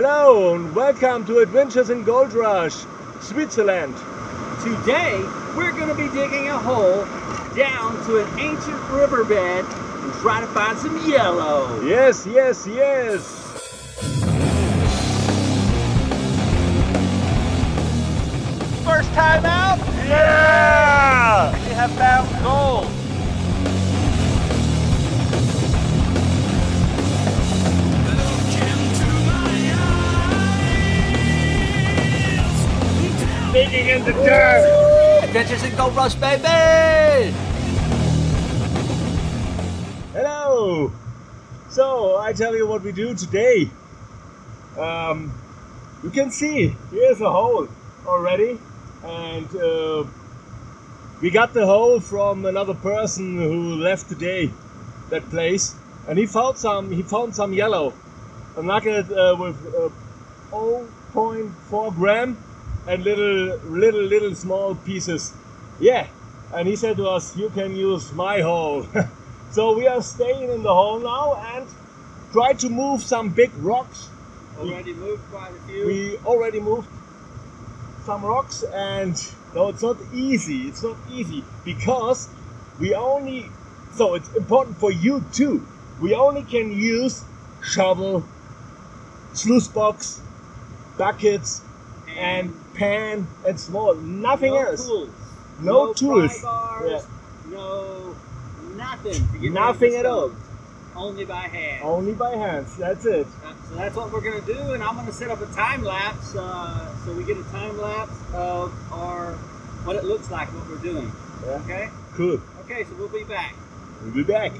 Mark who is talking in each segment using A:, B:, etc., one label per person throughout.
A: Hello and welcome to Adventures in Gold Rush, Switzerland.
B: Today, we're going to be digging a hole down to an ancient riverbed and try to find some yellow.
A: Yes, yes, yes.
B: First time out,
A: Yeah!
B: we have found gold.
A: Digging in the dirt.
B: Adventures in Gold Rush, baby!
A: Hello. So I tell you what we do today. Um, you can see here's a hole already, and uh, we got the hole from another person who left today that place, and he found some. He found some yellow, a nugget uh, with uh, 0.4 gram and little, little, little small pieces. Yeah, and he said to us, "You can use my hole." so we are staying in the hole now and try to move some big rocks.
B: Already moved quite a few.
A: We already moved some rocks, and no, it's not easy. It's not easy because we only. So it's important for you too. We only can use shovel, sluice box, buckets, and pan and small. Nothing
B: no
A: else.
B: Tools.
A: No tools.
B: pry bars,
A: Yeah.
B: No nothing.
A: Nothing at all.
B: Only by hand.
A: Only by hands. That's it.
B: So that's what we're gonna do, and I'm gonna set up a time lapse uh, so we get a time lapse of our what it looks like, what we're doing.
A: Yeah.
B: Okay.
A: Cool.
B: Okay, so we'll be back.
A: We'll be back.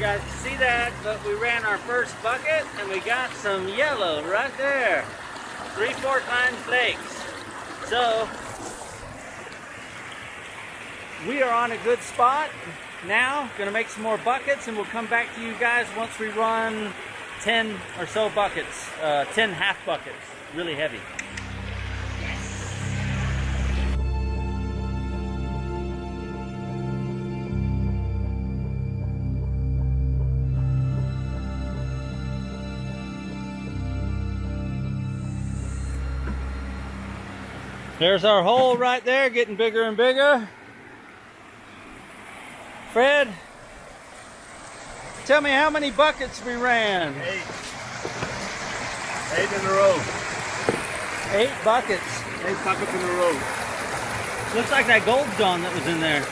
B: Guys see that? But we ran our first bucket, and we got some yellow right there. Three four times flakes. So we are on a good spot now. Gonna make some more buckets, and we'll come back to you guys once we run 10 or so buckets, uh, 10 half buckets, really heavy. There's our hole right there, getting bigger and bigger. Fred, tell me how many buckets we ran.
A: Eight. Eight in a row.
B: Eight buckets.
A: Eight buckets in a row.
B: Looks like that gold John that was in there.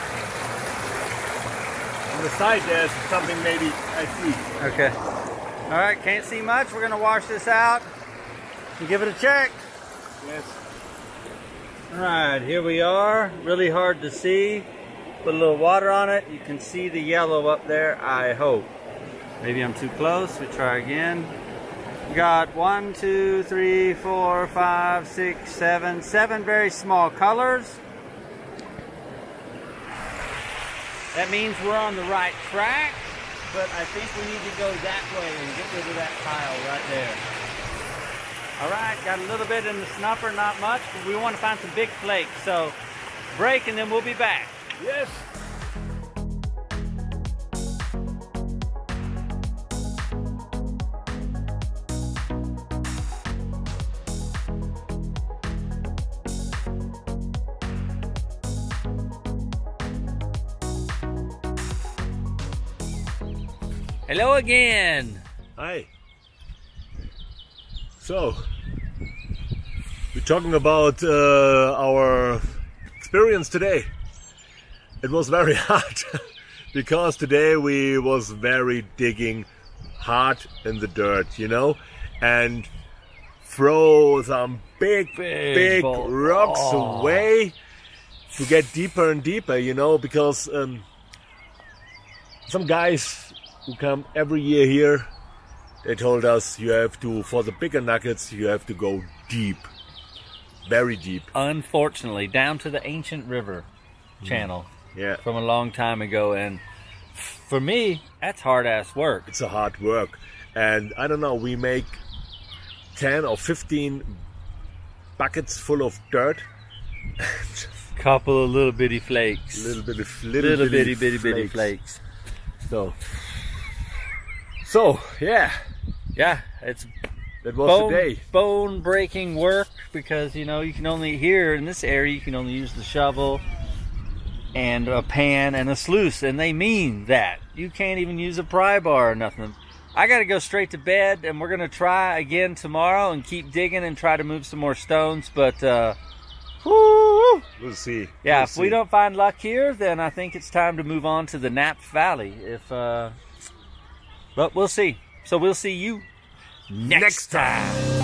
A: On the side there's something maybe I see.
B: Okay. All right, can't see much. We're gonna wash this out and give it a check.
A: Yes.
B: All right, here we are. Really hard to see. Put a little water on it. You can see the yellow up there, I hope. Maybe I'm too close. We try again. We got one, two, three, four, five, six, seven, seven very small colors. That means we're on the right track, but I think we need to go that way and get rid of that pile right there. All right, got a little bit in the snuffer, not much, but we want to find some big flakes. So break and then we'll be back.
A: Yes.
B: Hello again.
A: Hi. So, talking about uh, our experience today. It was very hard because today we was very digging hard in the dirt, you know, and throw some big,
B: Big
A: big, rocks
B: Oh.
A: away to get deeper and deeper, you know, because um, some guys who come every year here they told us you have to for the bigger nuggets you have to go deep very deep
B: Unfortunately, down to the ancient river channel mm.
A: yeah
B: from a long time ago, and for me, that's hard ass work.
A: it's a hard work and i don't know we make 10 or 15 buckets full of dirt.
B: Couple of little bitty flakes.
A: little bit of little,
B: little bitty
A: bitty,
B: bitty bitty
A: flakes. So, so yeah,
B: Yeah, it's
A: that was
B: bone,
A: the day.
B: bone breaking work because you know you can only here in this area you can only use the shovel and a pan and a sluice and they mean that. You can't even use a pry bar or nothing. I gotta go straight to bed and we're gonna try again tomorrow and keep digging and try to move some more stones but uh
A: We'll see.
B: yeah
A: We'll
B: if we don't find luck here then i think it's time to move on to the nap valley. If uh but we'll see. So we'll see you next, time.